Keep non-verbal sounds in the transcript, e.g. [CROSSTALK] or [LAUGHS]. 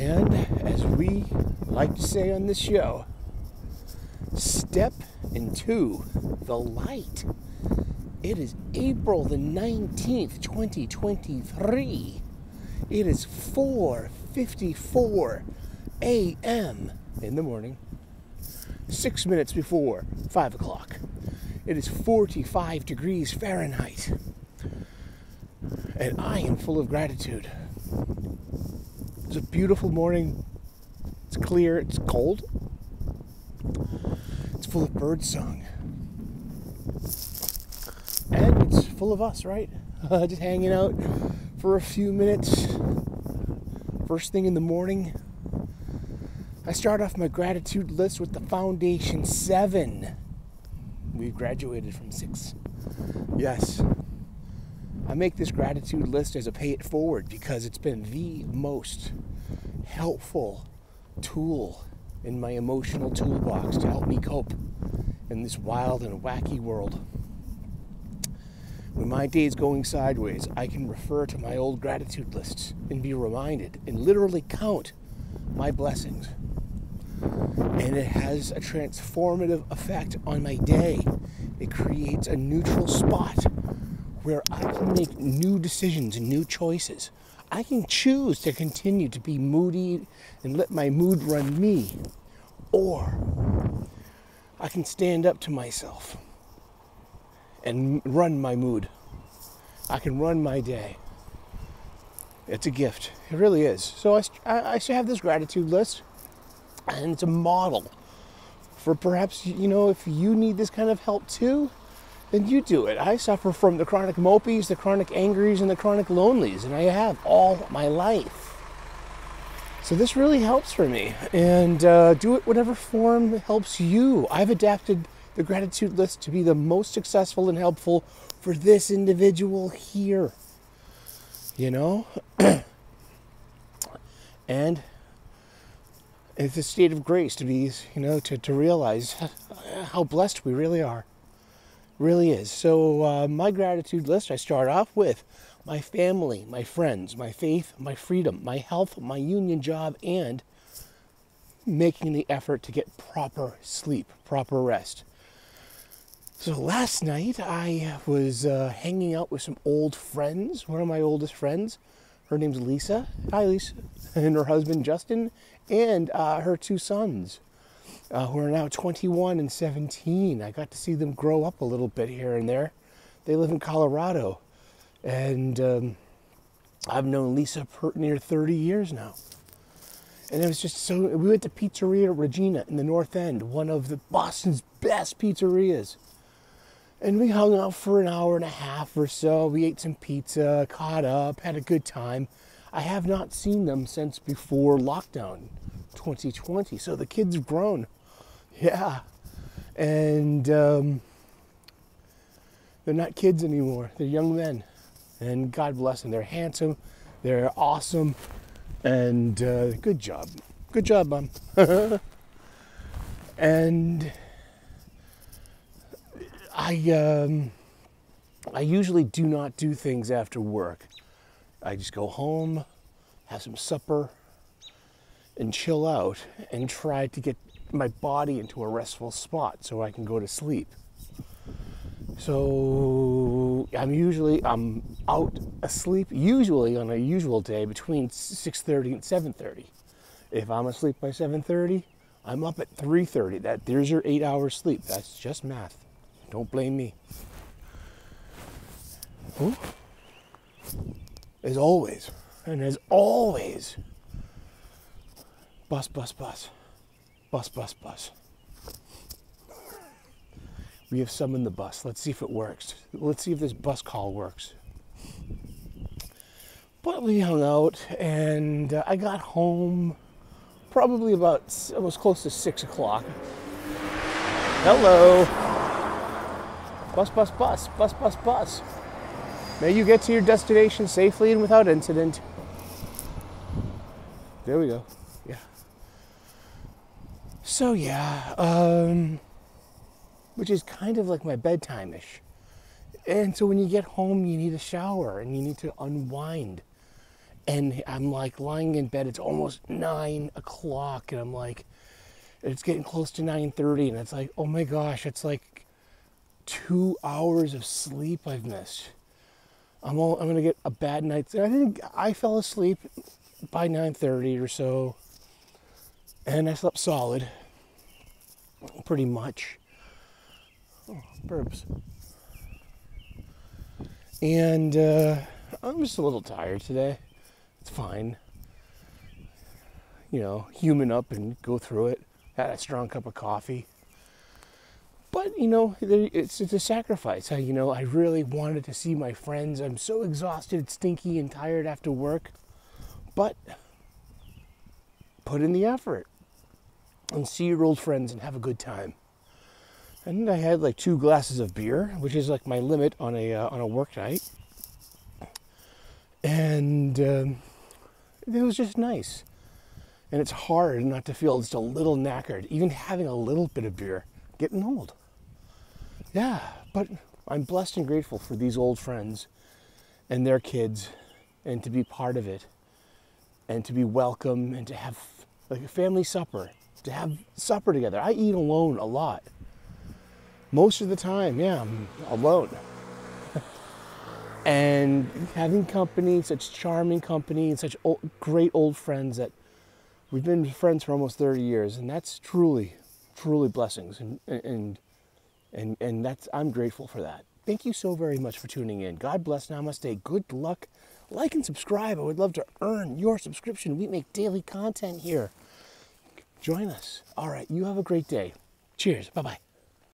And as we like to say on this show, step into the light. It is April the 19th, 2023. It is 4:54 a.m. in the morning. Six minutes before five o'clock. It is 45 degrees Fahrenheit. And I am full of gratitude. It's a beautiful morning. It's clear, it's cold. It's full of birdsong. And it's full of us, right? [LAUGHS] Just hanging out for a few minutes. First thing in the morning. I start off my gratitude list with the Foundation 7. We've graduated from 6. Yes. I make this gratitude list as a pay it forward because it's been the most helpful tool in my emotional toolbox to help me cope in this wild and wacky world. When my day's going sideways, I can refer to my old gratitude lists and be reminded and literally count my blessings. And it has a transformative effect on my day. It creates a neutral spot where I can make new decisions and new choices. I can choose to continue to be moody and let my mood run me, or I can stand up to myself and run my mood. I can run my day. It's a gift. It really is. So I, I, I have this gratitude list, and it's a model for perhaps, you know, if you need this kind of help too, then you do it. I suffer from the chronic mopies, the chronic angries, and the chronic lonelies, and I have all my life. So this really helps for me, and uh, do it whatever form helps you. I've adapted the gratitude list to be the most successful and helpful for this individual here. You know, [CLEARS THROAT] and it's a state of grace to be, you know, to, to realize [LAUGHS] how blessed we really are really is. So, uh, my gratitude list I start off with my family, my friends, my faith, my freedom, my health, my union job, and making the effort to get proper sleep, proper rest. So, last night I was uh, hanging out with some old friends, one of my oldest friends. Her name's Lisa. Hi, Lisa. [LAUGHS] And her husband, Justin, and uh, her two sons uh, who are now 21 and 17. I got to see them grow up a little bit here and there. They live in Colorado, and um, I've known Lisa for near 30 years now. And it was just so. We went to Pizzeria Regina in the North End, one of the Boston's best pizzerias. And we hung out for an hour and a half or so. We ate some pizza, caught up, had a good time. I have not seen them since before lockdown 2020. So the kids have grown. Yeah. And um, they're not kids anymore, they're young men. And God bless them. They're handsome, they're awesome, and uh, good job. Good job, Mom. [LAUGHS] and I, um, I usually do not do things after work. I just go home, have some supper, and chill out and try to get my body into a restful spot so I can go to sleep. So I'm usually I'm out asleep usually on a usual day between 6:30 and 7:30. If I'm asleep by 7:30, I'm up at 3:30. That there's your 8 hours sleep. That's just math. Don't blame me. Ooh. As always, and as always, bus, bus, bus. Bus, bus, bus. We have summoned the bus. Let's see if it works. Let's see if this bus call works. But we hung out, and uh, I got home probably about, it was close to six o'clock. Hello. Bus, bus, bus, bus, bus, bus. May you get to your destination safely and without incident. There we go. So yeah, um, which is kind of like my bedtime ish. And so when you get home, you need a shower and you need to unwind. and I'm like lying in bed. It's almost nine o'clock, and I'm like, it's getting close to 9:30, and it's like, oh my gosh, it's like two hours of sleep I've missed. I'm all, I'm gonna get a bad night's. I think I fell asleep by 9:30 or so, and I slept solid, pretty much. Oh, burps. And uh, I'm just a little tired today. It's fine. You know, human up and go through it. Had a strong cup of coffee. But, you know, it's, it's a sacrifice. I, you know, I really wanted to see my friends. I'm so exhausted, stinky, and tired after work. But put in the effort and see your old friends and have a good time. And I had like two glasses of beer, which is like my limit on a uh, on a work night. And um, it was just nice. And it's hard not to feel just a little knackered, even having a little bit of beer, getting old. Yeah, but I'm blessed and grateful for these old friends and their kids and to be part of it and to be welcome and to have like a family supper, to have supper together. I eat alone a lot. Most of the time, yeah, I'm alone. and having company, such charming company, and such old, great old friends that we've been friends for almost 30 years, and that's truly, truly blessings, and and and and that's I'm grateful for that. Thank you so very much for tuning in. God bless. Namaste. Good luck. Like and subscribe. I would love to earn your subscription. We make daily content here. Join us. All right. You have a great day. Cheers. Bye bye.